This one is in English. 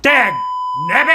Dag nabbit!